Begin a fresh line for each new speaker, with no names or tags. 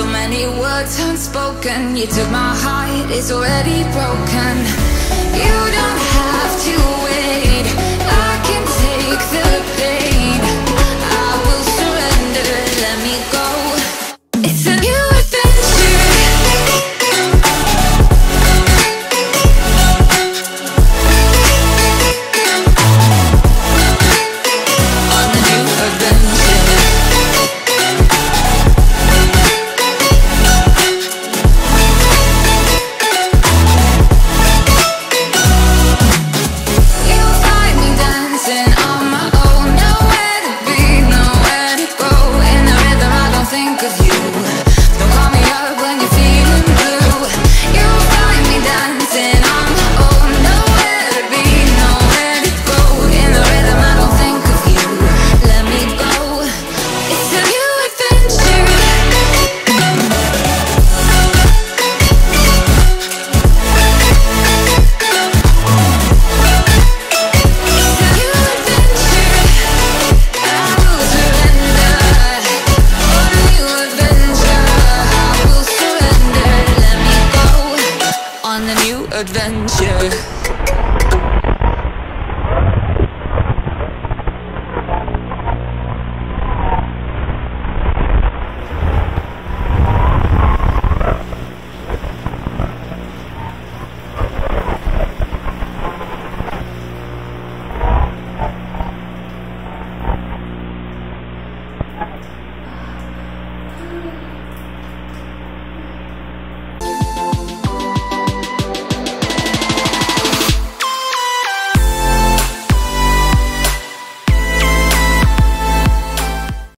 So many words unspoken. You took my heart, it's already broken. You don't have to wait. I can take the pain. I will surrender. Let me go. It's a new adventure